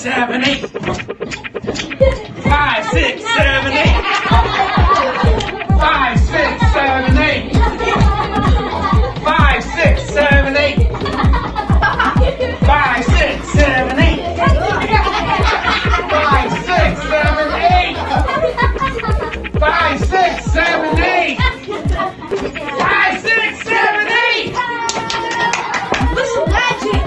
seven, eight. Five, six, seven, eight. Five, six, seven, eight. Five, six, seven, eight. Five, six, seven, eight. Five, six, seven, eight. Five, six, seven, eight. Five, six, seven, eight. Listen, magic.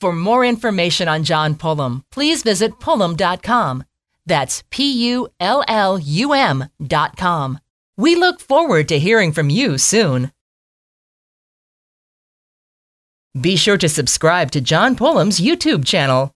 For more information on John Pullum, please visit pullum.com. That's P U L L U M dot com. We look forward to hearing from you soon. Be sure to subscribe to John Pullum's YouTube channel.